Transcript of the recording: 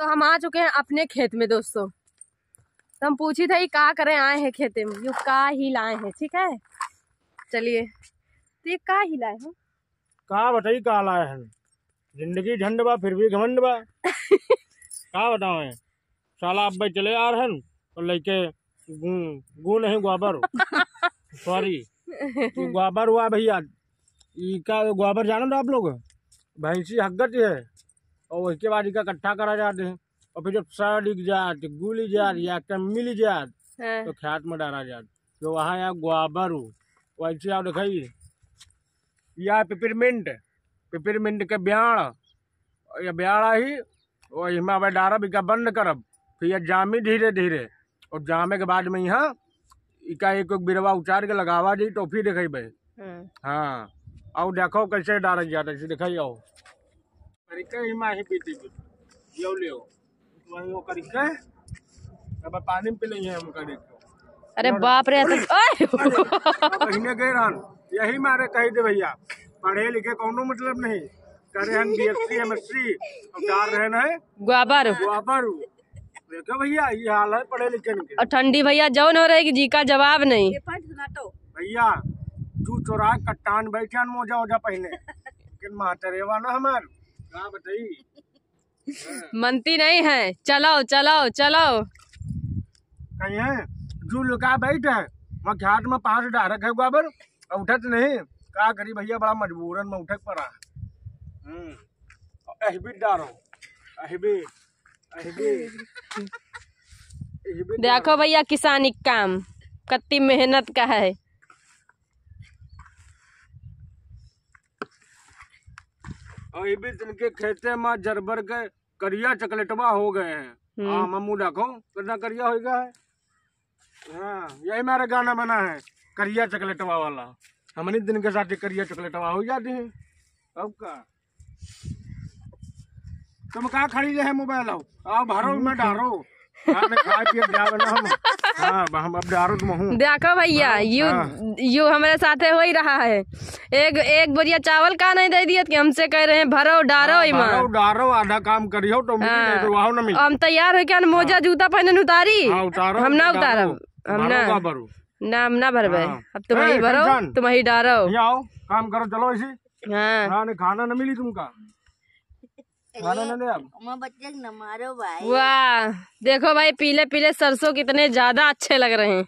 तो हम आ चुके हैं अपने खेत में दोस्तों। तो हम पूछी था का करें आए हैं खेते में? यू का ही लाए हैं ठीक है? चलिए तो ये का ही लाए हैं? का बताई का लाए हैं? ज़िंदगी झंड बा फिर भी घमंड बा का बताओ साला अब भाई चले आ रहे हैं और लड़के गू गू नहीं ग्वाबर। सॉरी ये ग्वाबर हुआ भैया। का ग्वाबर जानो तो आप लोग? भैंसी हगत है। और उसके बाद इकट्ठा करा जाते हैं। और फिर जब सड़ लिख जात गुली जात या कम्मी जात हाँ, तो खेत में डाला जात। जो वहाँ यहाँ ग्वाबर। हो वैसे आप दिखाइए। यह पिपरमिंट पिपरमिंट के ब्याण। ये ब्याड़ा ही और इसमें अब डारा बिका बंद करब। फिर यह जामी धीरे धीरे। और जामे के बाद में यहाँ इका एक एक बिरवा उचार के लगावा दी तो फिर दिखेबे हाँ। हाँ। और देखो कैसे डाल जाता है दिखाई आओ तरीके ही माही पीती पी यो लियो वही वो करके अब पानी में पी लेंगे हम कर अरे बाप रे तो! महीने गए रहन यही मारे कही दे भैया पढ़े लिखे कोनो मतलब नहीं करे हम बीएससी एमएससी अब डाल रहे ना ग्वाबर वापर देखो भैया ये हाल है पढ़े लिखे के और ठंडी भैया जौन हो रहे रही जी का जवाब नहीं। भैया तू चोरा कट्टान बैठन मोजा ओजा पहने। लेकिन मातरेवा ना हमार। का मनती नहीं है। चलो चलो चलो कहीं है? जो लुका बैठ है। वहाँ घाट में पाँच डारक है गोबर और उठत नहीं। का करी भैया बड़ा मजबूरन में उठक पड़ा। हम्म। अहबी डारो। देखो भैया किसानी काम। कत्ती मेहनत का है। अहबी तिनके खेते में जरबर के करिया चकलेटवा हो गए हैं। हाँ मम्मू देखो कितना करिया हो गया है। हाँ यही मेरा गाना बना है करिया चकलेटवा वाला। हमने दिन के साथ करिया चकलेटवा हो जाते हैं। अब का? तुम कहा खरीदे है मोबाइल? आओ आओ भरो मैं डारो। खाए पिए हम हाँ हम अब डारो देखो भैया यू यू हमारे साथ हो ही रहा है। एक एक बोरिया चावल का नहीं दे दिया कि हमसे कह रहे हैं भरो डारो इमा भरो डारो आधा काम करियो तो हम तैयार हो क्या? मोजा जूता पहने न उतारी? हाँ उतारो हम ना डारो। उतारब हम ना ना हम ना भरबे। हाँ। अब तुम ही भरो। तुम ही डारो। काम करो चलो इसी हाँ। हाँ खाना न मिली तुमका खाना न दे अब बच्चे न मारो भाई वाह देखो भाई पीले पीले सरसों कितने ज़्यादा अच्छे लग रहे हैं।